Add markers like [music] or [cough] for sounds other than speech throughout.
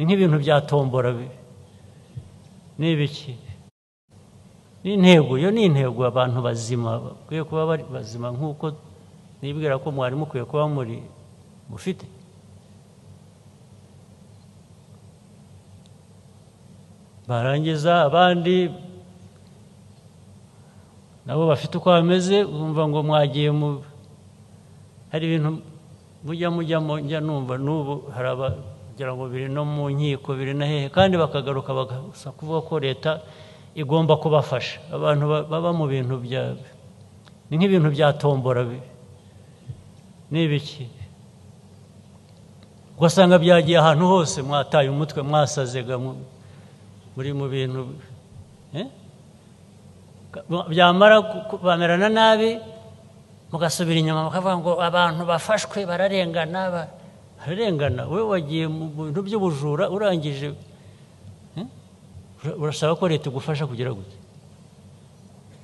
ni nk'ibintu bya tombora ni ibiki ni intego iyo ni intego abantu bazima bakwiye kuba bari bazima nk'uko nibwira ko mwari mukwiye kuba muri mufite barangiza abandi nabo bafite uko bameze bumva ngo mwagiye mu hari ibintu mujya mujyamo njya numva n'ubu hari abagira ngo biri no mu nkiko biri na hehe. Kandi bakagaruka bagasa kuvuga ko leta igomba kubafasha. Abantu ba- baba mu bintu bya ni nk'ibintu bya tombora ni ibiki? Ugasanga byagiye ahantu hose mwataye umutwe mwasazega mu- muri mu bintu eh? byamara bamerana nabi mugasubira inyuma mukavuga ngo abantu bafashwe bararengana bararengana wowe wagiye mu bintu by'ubujura urangije? Ura- urasaba ko leta igufasha kugira gute?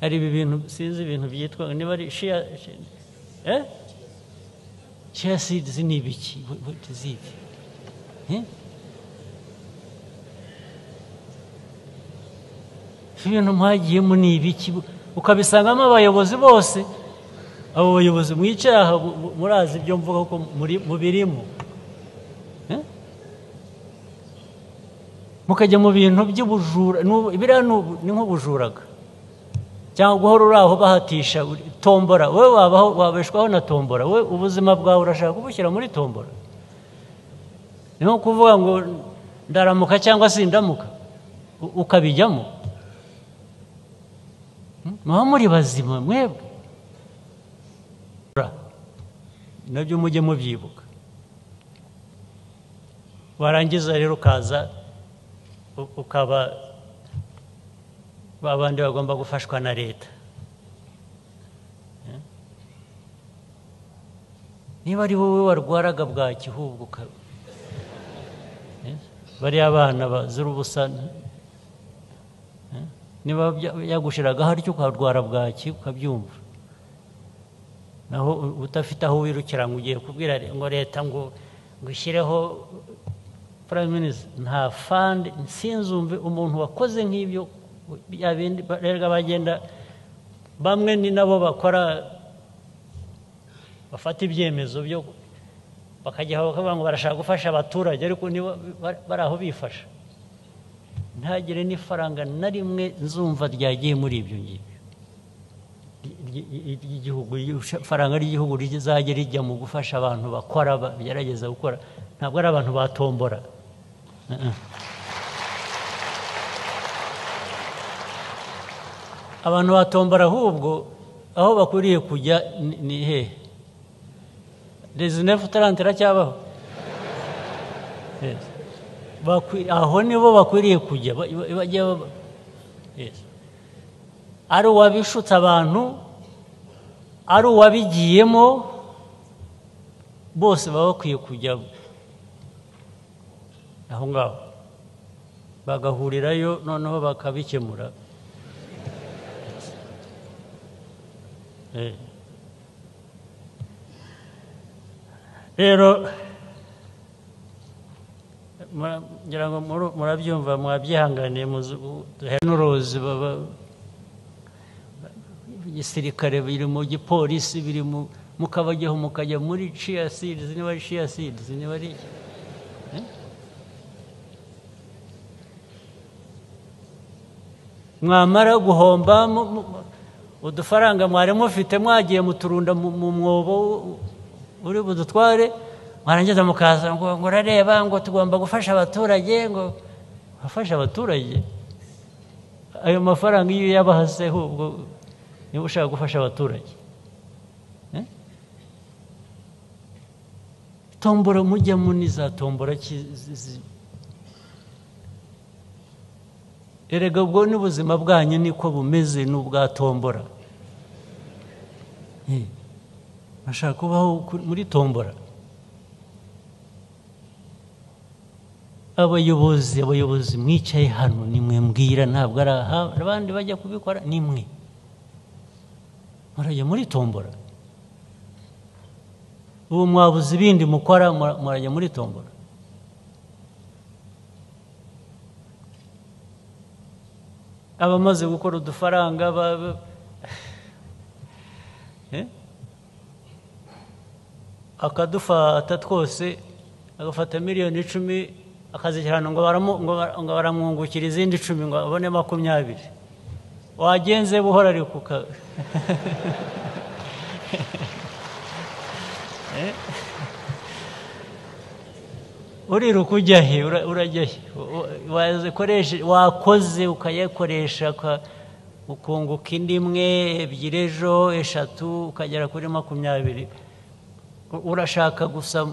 Hari ibi bintu sinzi ibintu byitwa niba ari shiya shi- shiya seeds ni ibiki? It? Eh? ibintu mwagiyemo ni ibiki? Ukabisangamo abayobozi bose. Abo bayobozi mwicaye aha mu- mu- murazi ibyo mvuga ko mubirimo mukajya mu bintu by'ubujura biriya ni ubu- ni nk'ubujuraga cyangwa guhora uri aho bahatisha tombora. Wowe wabeshwaho na tombora. Wowe ubuzima bwawe urashaka kubushyira muri tombora. Ni nko kuvuga ngo ndaramuka cyangwa sindamuka u- ukabijyamo. Hmm? muba muri bazima mwebwe. Nabyo mujye mubyibuka. Warangiza rero ukaza ukaba ba bandi bagomba gufashwa na leta. Niba ari wowe warwaraga bwaki ahubwo ukaba bariya abana bazira ubusa niba yagushiraga haryo ukarwara bwaki ukabyumva? Naho udafite aho wirukira ngo ugiye kubwira ngo leta ngo ngo ishyireho prime minister nta fandi sinzumve umuntu wakoze nk'ibyo bya bindi barega bagenda bamwe ni nabo bakora bafata ibyemezo byo bakajya bakavuga ngo barashaka gufasha abaturage ariko nibo bari aho bifasha. Ntagire n'ifaranga na rimwe nzumva ryagiye muri ibyo ngibyo. Ry- ry- ry'igihugu ifaranga ry'igihugu rizajya rijya mu gufasha abantu bakora bagerageza gukora ntabwo ari abantu batombora. Uh-uh. abantu batombora ahubwo aho bakwiriye kujya ni- hehe? Rezinefu tarante iracyabaho aho nibo bakwiriye kujya ari uwabishutse abantu ari uwabigiyemo bose baba bakwiye kujya. Aho ngaho bagahurirayo noneho bakabikemura [laughs] Eh. rero ngira ngo murabyumva mwabyihanganiye duhe n'uruzi igisirikare biri mu gipolisi biri mu mukabajyaho mukajya muri ciya seeds niba ari ciya seeds niba ari iki mwamara guhomba udufaranga mwari mufite mwagiye muturunda mu mwobo uri budutware mwarangiza mukaza ngo urareba ngo tugomba gufasha abaturage ngo gufasha abaturage ayo mafaranga iyo uyabahaseho ubwo niba ushaka gufasha abaturage Eh? tombora mujyamo ni za tombora erega ubwo n'ubuzima bwanyu niko bumeze n'ubwa tombora bashaka kubaho muri tombora. Abayobozi abayobozi mwicaye hano nimwe mbwira ntabwo ari aha abandi bajya kubikora nimwe murajya muri tombora. Ubu mwabuze ibindi mukora mura- murajya muri tombora. Abamaze gukora udufaranga Eh? akadufata twose agafata miliyoni icumi akazishyirana ngo baramwungukira izindi icumi ngo abone makumyabiri wagenze buhora ariko uka [laughs] Eh? Uriruka ujya he? Ura- urajya he? Wakoze ukayakoresha uka- ukunguka indi imwe ebyiri ejo eshatu ukagera kuri makumyabiri. Urashaka gusa